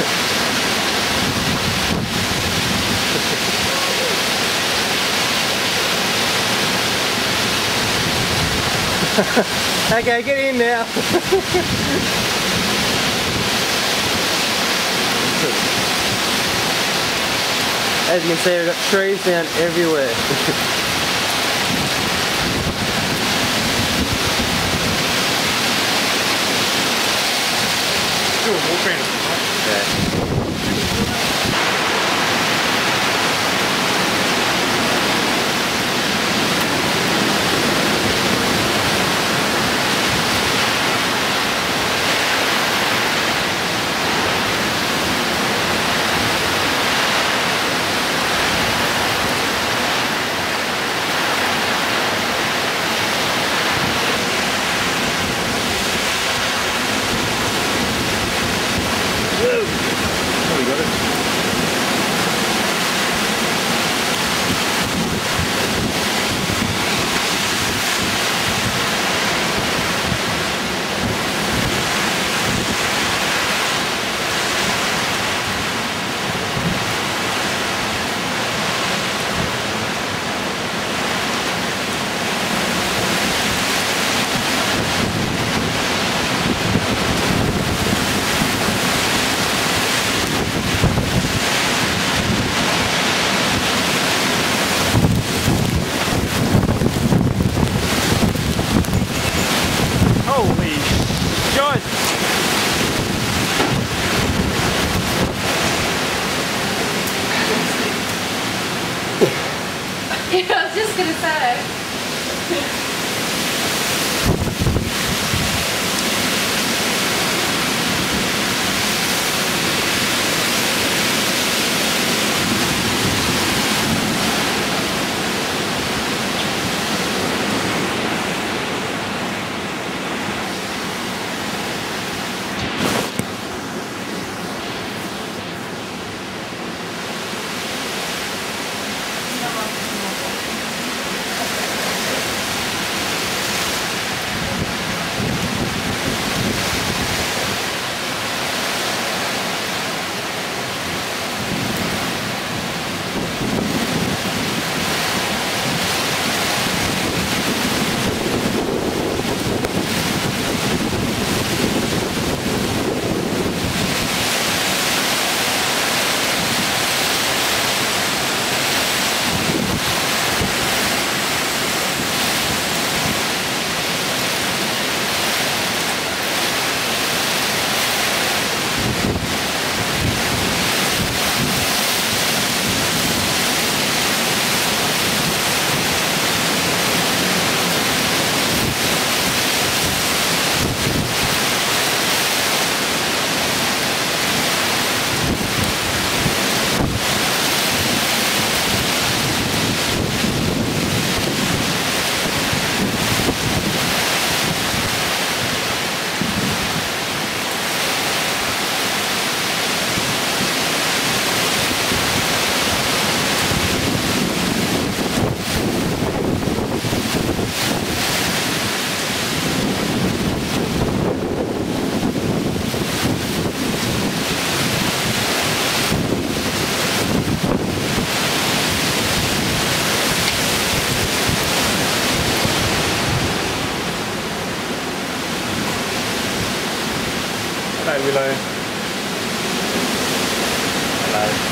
okay, get in now. As you can see, we've got trees down everywhere. Do a walk around. ね。Say. Hello, relay relay